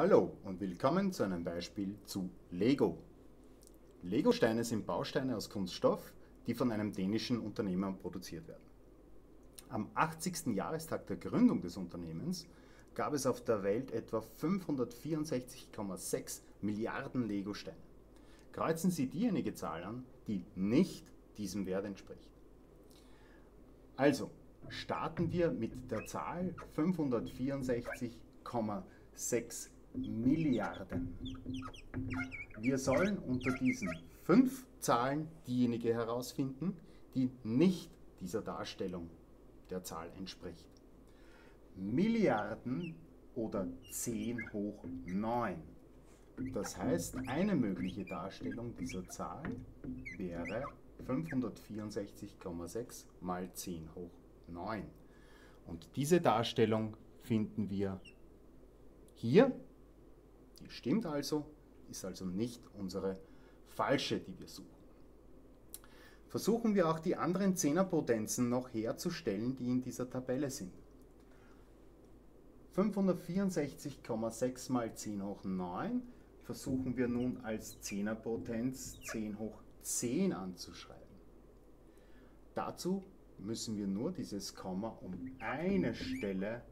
Hallo und willkommen zu einem Beispiel zu Lego. Lego-Steine sind Bausteine aus Kunststoff, die von einem dänischen Unternehmer produziert werden. Am 80. Jahrestag der Gründung des Unternehmens gab es auf der Welt etwa 564,6 Milliarden Lego-Steine. Kreuzen Sie diejenige Zahl an, die nicht diesem Wert entspricht. Also starten wir mit der Zahl 564,6 Milliarden. Wir sollen unter diesen fünf Zahlen diejenige herausfinden, die nicht dieser Darstellung der Zahl entspricht. Milliarden oder 10 hoch 9. Das heißt, eine mögliche Darstellung dieser Zahl wäre 564,6 mal 10 hoch 9. Und diese Darstellung finden wir hier die stimmt also, ist also nicht unsere falsche, die wir suchen. Versuchen wir auch die anderen Zehnerpotenzen noch herzustellen, die in dieser Tabelle sind. 564,6 mal 10 hoch 9 versuchen wir nun als Zehnerpotenz 10 hoch 10 anzuschreiben. Dazu müssen wir nur dieses Komma um eine Stelle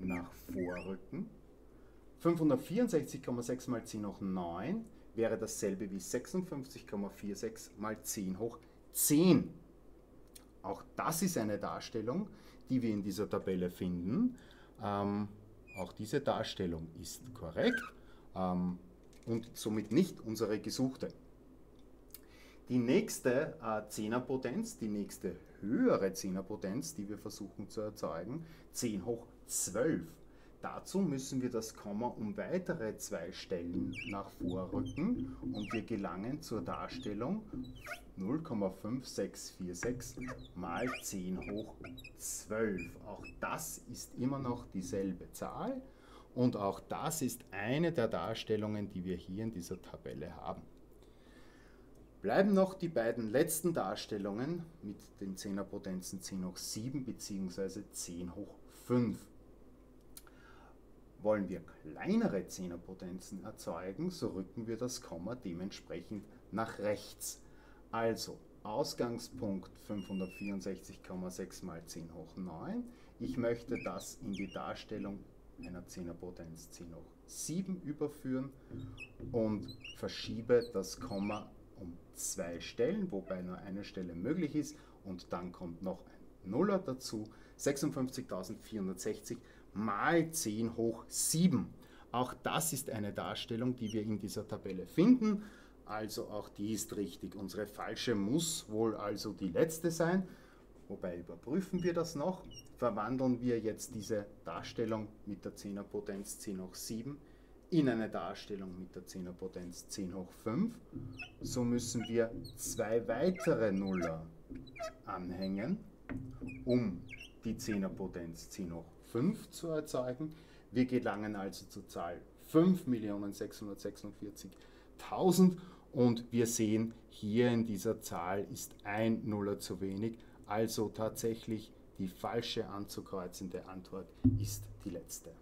nach vorrücken 564,6 mal 10 hoch 9 wäre dasselbe wie 56,46 mal 10 hoch 10. Auch das ist eine Darstellung, die wir in dieser Tabelle finden. Ähm, auch diese Darstellung ist korrekt ähm, und somit nicht unsere gesuchte. Die nächste äh, Zehnerpotenz, die nächste höhere Zehnerpotenz, die wir versuchen zu erzeugen, 10 hoch 12. Dazu müssen wir das Komma um weitere zwei Stellen nach vorrücken und wir gelangen zur Darstellung 0,5646 mal 10 hoch 12. Auch das ist immer noch dieselbe Zahl und auch das ist eine der Darstellungen, die wir hier in dieser Tabelle haben. Bleiben noch die beiden letzten Darstellungen mit den 10er Potenzen 10 hoch 7 bzw. 10 hoch 5. Wollen wir kleinere Zehnerpotenzen erzeugen, so rücken wir das Komma dementsprechend nach rechts. Also Ausgangspunkt 564,6 mal 10 hoch 9. Ich möchte das in die Darstellung einer Zehnerpotenz 10 hoch 7 überführen und verschiebe das Komma um zwei Stellen, wobei nur eine Stelle möglich ist und dann kommt noch ein Nuller dazu. 56.460 mal 10 hoch 7. Auch das ist eine Darstellung, die wir in dieser Tabelle finden. Also auch die ist richtig. Unsere falsche muss wohl also die letzte sein. Wobei überprüfen wir das noch. Verwandeln wir jetzt diese Darstellung mit der 10er Potenz 10 hoch 7 in eine Darstellung mit der 10er Potenz 10 hoch 5. So müssen wir zwei weitere Nuller anhängen, um die 10er Potenz 10 hoch 5 zu erzeugen. Wir gelangen also zur Zahl 5.646.000 und wir sehen, hier in dieser Zahl ist ein Nuller zu wenig, also tatsächlich die falsche anzukreuzende Antwort ist die letzte.